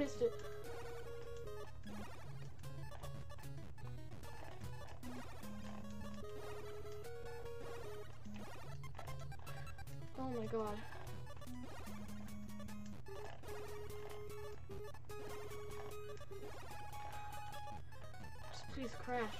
missed it. Oh my god. Just please crash.